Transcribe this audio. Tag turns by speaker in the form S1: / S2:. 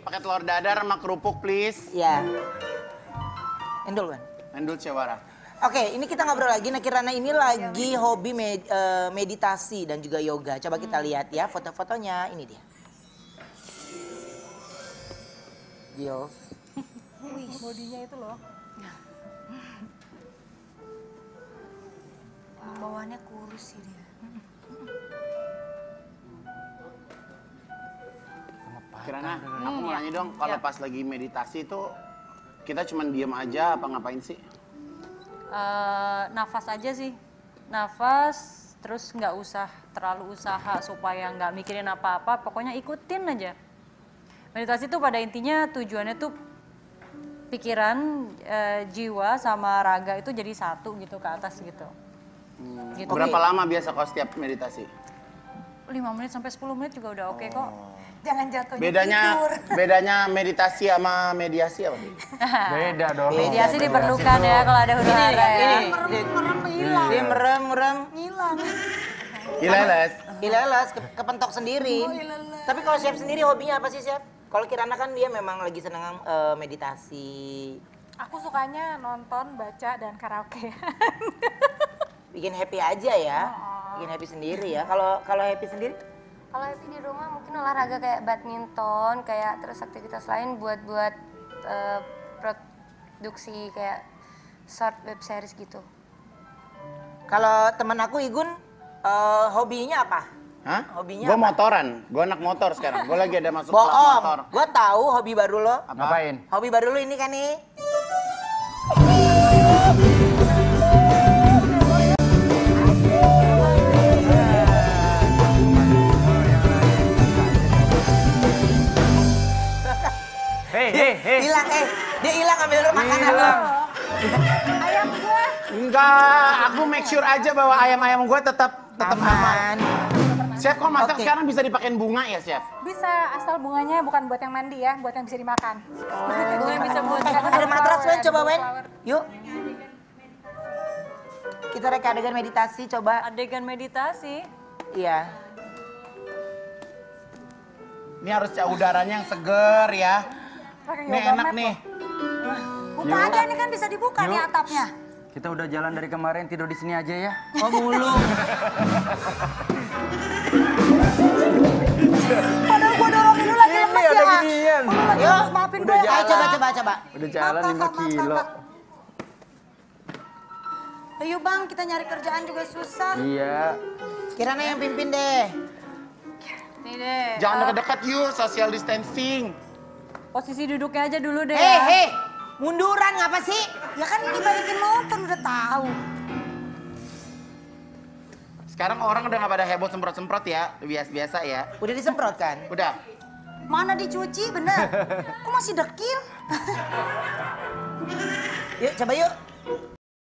S1: pakai telur dadar sama kerupuk please.
S2: Ya. Endul kan?
S1: Endul cewara.
S2: Oke, ini kita ngobrol lagi. Nah, Kirana ini lagi hobi med- eh, meditasi dan juga yoga. Coba kita lihat ya foto-fotonya. Ini dia. Yo.
S3: Bodinya itu loh.
S4: Bawaannya kurus sih dia.
S1: Kirana, aku mau nanya dong, kalau pas lagi meditasi itu kita cuma diem aja apa ngapain sih?
S5: Eh, nafas aja sih. Nafas terus nggak usah terlalu usaha supaya nggak mikirin apa-apa. Pokoknya ikutin aja. Meditasi tuh pada intinya tujuannya tuh pikiran eh, jiwa sama raga itu jadi satu gitu ke atas gitu. Gitu.
S1: Berapa lama biasa kau setiap meditasi?
S5: 5 menit sampai 10 menit juga udah oke kok
S4: Jangan jatuhnya
S1: Bedanya
S4: tidur.
S1: bedanya meditasi sama mediasi apa?
S6: Beda dong.
S5: mediasi diperlukan ya kalau ada huru hara ya
S2: Ini. Dia merem, merem.
S1: Ileles.
S2: Ilelas, ke- kepentok sendiri. Tapi kalau chef sendiri hobinya apa sih chef? Kalau Kirana kan dia memang lagi seneng eh, meditasi.
S3: Aku sukanya nonton, baca, dan karaoke.
S2: Bikin happy aja ya. Bikin happy sendiri ya. Kalau kalau happy sendiri?
S4: Kalau happy di rumah mungkin olahraga kayak badminton, kayak terus aktivitas lain buat-buat eh, produksi kayak short web series gitu.
S2: Kalau temen aku Igun eh, hobinya apa?
S1: Hah?
S2: Hobinya
S1: Gue
S2: apa?
S1: motoran. Gue anak motor sekarang. Gue lagi ada masuk kelas motor.
S2: Gue tahu hobi baru lo.
S6: Ngapain?
S2: Hobi baru lo ini kan nih.
S6: Hei, hei, hei.
S2: Hilang eh. Dia hilang ambil makanan lo.
S3: Ayam gue
S1: Enggak, aku make sure aja bahwa ayam-ayam gue tetap tetap aman.
S2: Aman.
S1: Chef, kok masak
S2: Oke.
S1: sekarang bisa dipakein bunga ya, Chef?
S3: bisa asal bunganya bukan buat yang mandi ya, buat yang bisa dimakan.
S5: gue bisa buat
S2: ada matras Wen, coba Wen. Yuk. Kita reka adegan meditasi coba.
S5: adegan meditasi
S2: Iya.
S1: Ini harus udaranya yang seger ya.
S3: Pakai
S1: Ini enak nih.
S4: Buka aja ini kan bisa dibuka nih atapnya.
S6: Kita udah jalan dari kemarin tidur di sini aja ya.
S2: Oh mulu.
S4: Padahal gua dorongin lu lagi lemes ya.
S6: ginian.
S2: Yuk.
S4: Maafin
S6: Udah
S4: gue.
S2: Ayo coba coba coba.
S6: Udah jalan 5 kilo.
S4: Ayo bang, kita nyari kerjaan juga susah.
S6: Iya.
S2: Kirana yang pimpin deh.
S5: nih deh
S1: Jangan dekat-dekat yuk, social distancing.
S5: Posisi duduknya aja dulu deh
S2: Hei
S5: ya.
S2: hei. Munduran ngapa sih?
S4: Ya kan ini balikin nonton udah tahu.
S1: Sekarang orang udah nggak pada heboh semprot-semprot ya, biasa-biasa ya.
S2: Udah disemprot kan?
S1: Udah.
S4: Mana dicuci bener? Kok masih dekil?
S2: Yuk coba yuk.